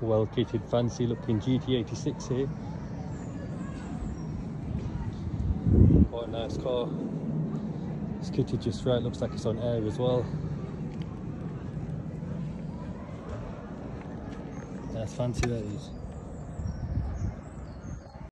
well kitted, fancy looking GT86 here. Quite a nice car. It's kitted just right, looks like it's on air as well. That's fancy that is.